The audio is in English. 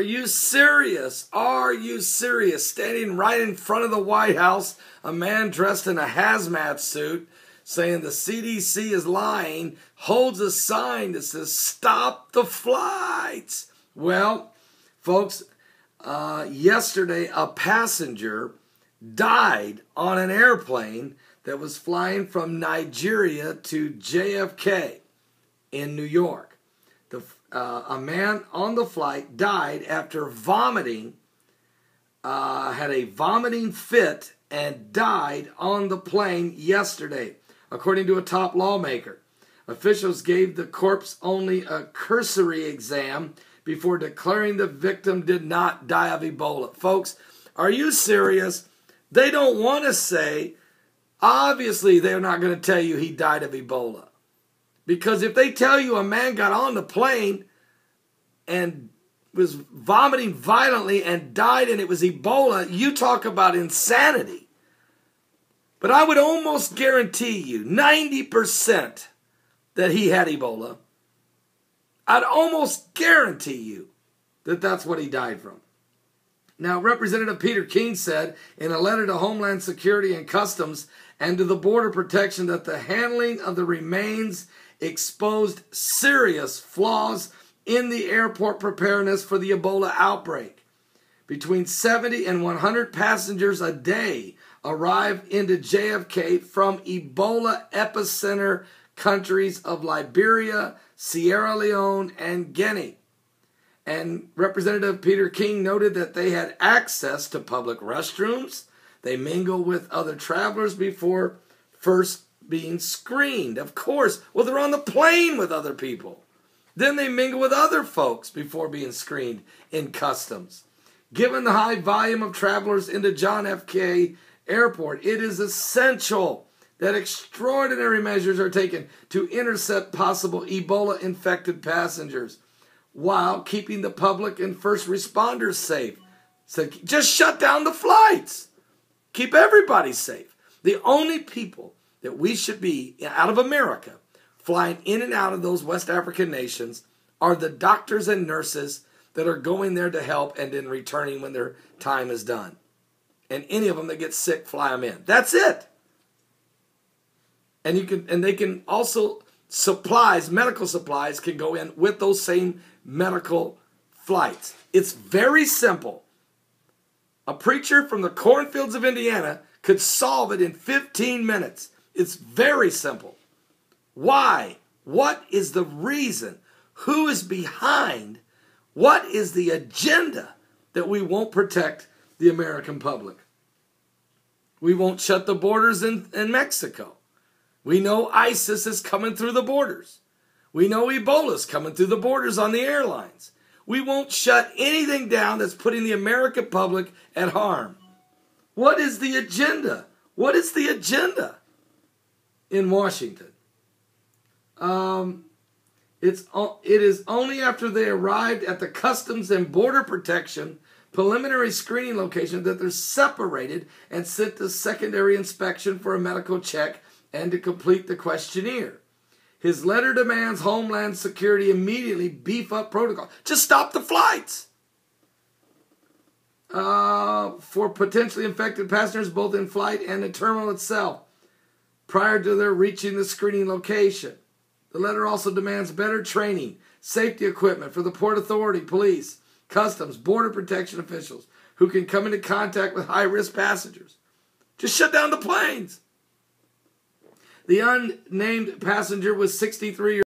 Are you serious? Are you serious? Standing right in front of the White House, a man dressed in a hazmat suit saying the CDC is lying holds a sign that says, Stop the flights. Well, folks, uh, yesterday a passenger died on an airplane that was flying from Nigeria to JFK in New York. Uh, a man on the flight died after vomiting, uh, had a vomiting fit, and died on the plane yesterday, according to a top lawmaker. Officials gave the corpse only a cursory exam before declaring the victim did not die of Ebola. Folks, are you serious? They don't want to say, obviously, they're not going to tell you he died of Ebola. Because if they tell you a man got on the plane and was vomiting violently and died and it was Ebola, you talk about insanity. But I would almost guarantee you 90% that he had Ebola. I'd almost guarantee you that that's what he died from. Now, Representative Peter King said in a letter to Homeland Security and Customs and to the Border Protection that the handling of the remains exposed serious flaws in the airport preparedness for the Ebola outbreak. Between 70 and 100 passengers a day arrive into JFK from Ebola epicenter countries of Liberia, Sierra Leone, and Guinea. And Representative Peter King noted that they had access to public restrooms. They mingle with other travelers before first being screened. Of course, well, they're on the plane with other people. Then they mingle with other folks before being screened in customs. Given the high volume of travelers into John F. K. Airport, it is essential that extraordinary measures are taken to intercept possible Ebola infected passengers while keeping the public and first responders safe. So just shut down the flights. Keep everybody safe. The only people that we should be out of America flying in and out of those West African nations are the doctors and nurses that are going there to help and then returning when their time is done. And any of them that get sick, fly them in. That's it. And you can and they can also supplies, medical supplies can go in with those same medical flights. It's very simple. A preacher from the cornfields of Indiana could solve it in 15 minutes. It's very simple. Why? What is the reason? Who is behind? What is the agenda that we won't protect the American public? We won't shut the borders in, in Mexico. We know ISIS is coming through the borders. We know Ebola is coming through the borders on the airlines. We won't shut anything down that's putting the American public at harm. What is the agenda? What is the agenda in Washington? Um, it's it is only after they arrived at the Customs and Border Protection preliminary screening location that they're separated and sent to secondary inspection for a medical check and to complete the questionnaire. His letter demands Homeland Security immediately beef up protocol. Just stop the flights. Uh, for potentially infected passengers, both in flight and the terminal itself, prior to their reaching the screening location. The letter also demands better training, safety equipment for the Port Authority, police, customs, border protection officials who can come into contact with high risk passengers. Just shut down the planes. The unnamed passenger was 63 years